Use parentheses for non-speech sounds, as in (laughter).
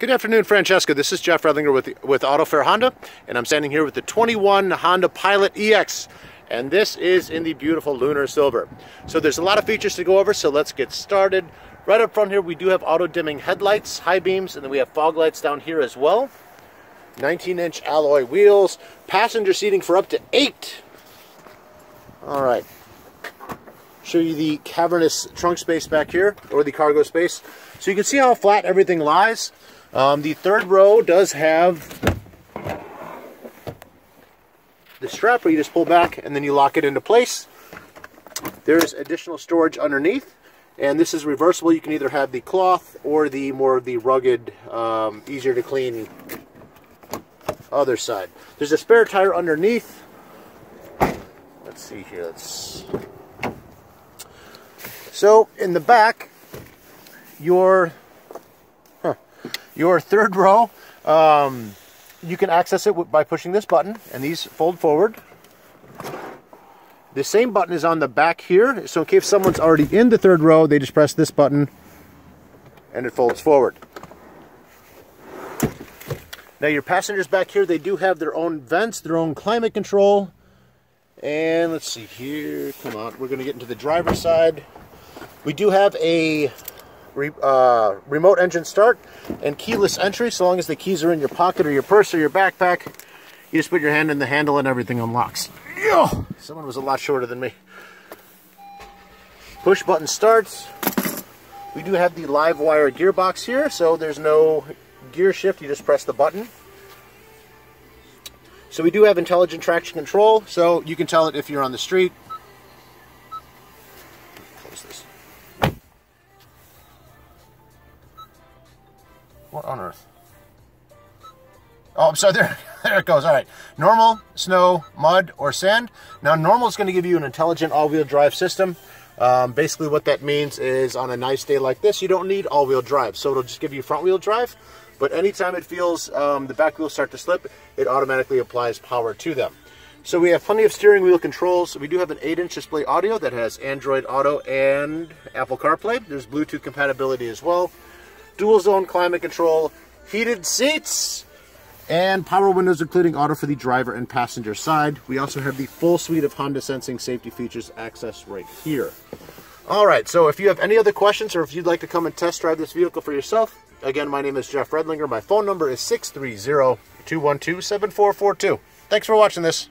Good afternoon, Francesca. This is Jeff Redlinger with, with AutoFair Honda, and I'm standing here with the 21 Honda Pilot EX. And this is in the beautiful Lunar Silver. So there's a lot of features to go over, so let's get started. Right up front here, we do have auto-dimming headlights, high beams, and then we have fog lights down here as well. 19-inch alloy wheels, passenger seating for up to eight. All right. Show you the cavernous trunk space back here, or the cargo space. So you can see how flat everything lies. Um, the third row does have the strap where you just pull back and then you lock it into place. There's additional storage underneath and this is reversible. You can either have the cloth or the more of the rugged, um, easier to clean other side. There's a spare tire underneath. Let's see here. Let's... So in the back, your your third row, um, you can access it by pushing this button, and these fold forward. The same button is on the back here, so in case someone's already in the third row, they just press this button, and it folds forward. Now your passengers back here, they do have their own vents, their own climate control. And let's see here, come on, we're gonna get into the driver's side. We do have a re, uh, remote engine start and keyless entry, so long as the keys are in your pocket or your purse or your backpack. You just put your hand in the handle and everything unlocks. Someone was a lot shorter than me. Push button starts. We do have the live wire gearbox here, so there's no gear shift, you just press the button. So we do have intelligent traction control, so you can tell it if you're on the street. What on earth? Oh, I'm sorry, there, (laughs) there it goes. All right, normal, snow, mud, or sand. Now, normal is going to give you an intelligent all-wheel drive system. Um, basically, what that means is on a nice day like this, you don't need all-wheel drive. So it'll just give you front-wheel drive. But anytime it feels um, the back wheels start to slip, it automatically applies power to them. So we have plenty of steering wheel controls. We do have an 8-inch display audio that has Android Auto and Apple CarPlay. There's Bluetooth compatibility as well. Dual zone climate control, heated seats, and power windows including auto for the driver and passenger side. We also have the full suite of Honda Sensing safety features access right here. All right, so if you have any other questions or if you'd like to come and test drive this vehicle for yourself, Again, my name is Jeff Redlinger. My phone number is 630 212 7442. Thanks for watching this.